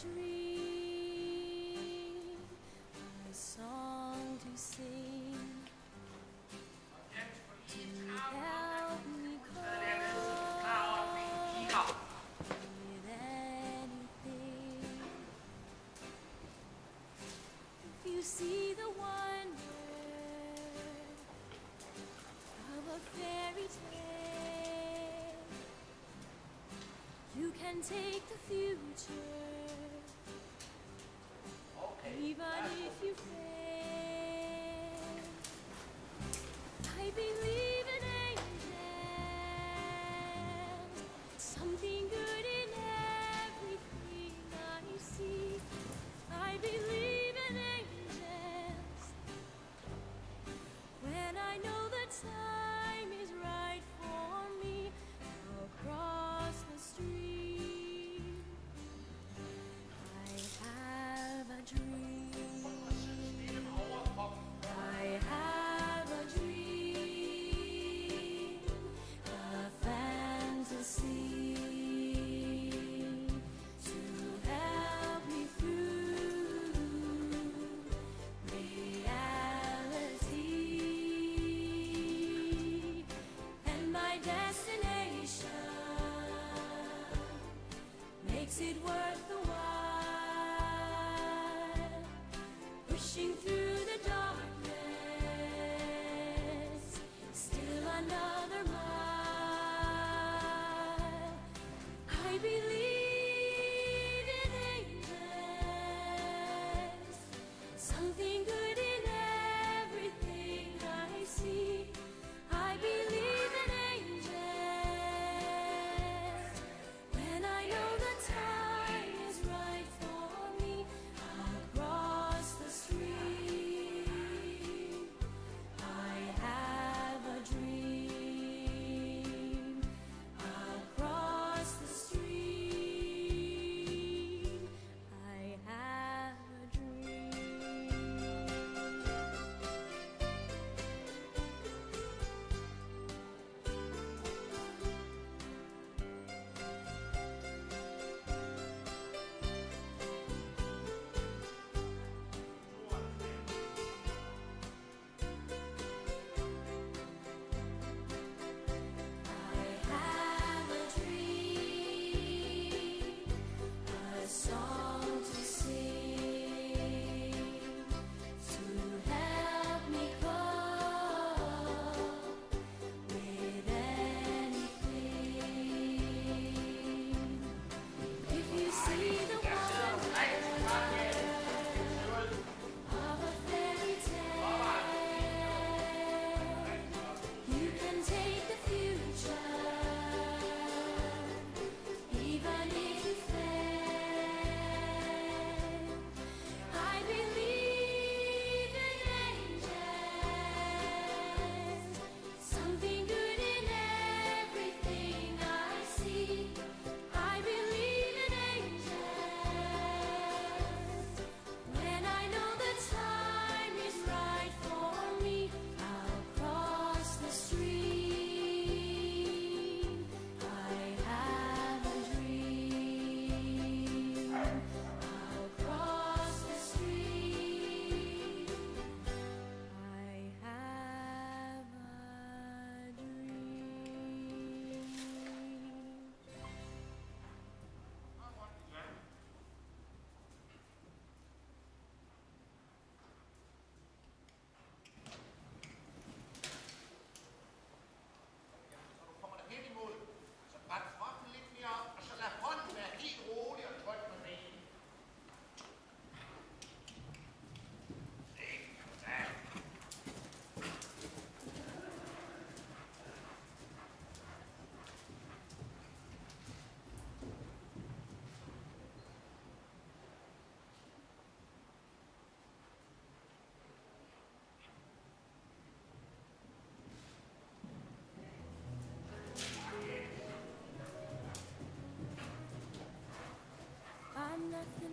dream, a song to sing. To help me cope with anything. If you see the wonder of a fairy tale, you can take the future. song.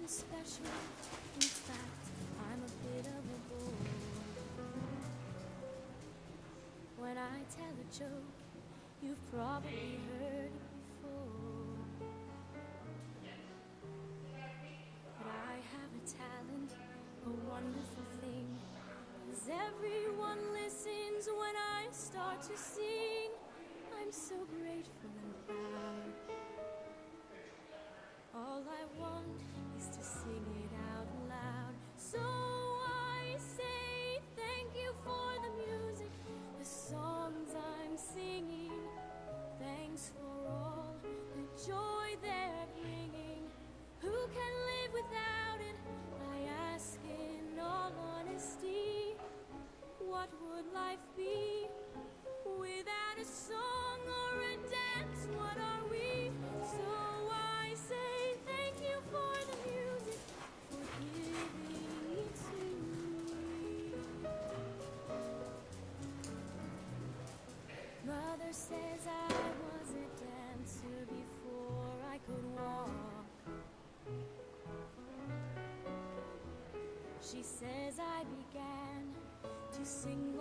special. In fact, I'm a bit of a bore. When I tell a joke, you've probably heard it before. But I have a talent, a wonderful thing. As everyone listens when I start to sing, I'm so grateful. She says I began to sing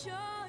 songs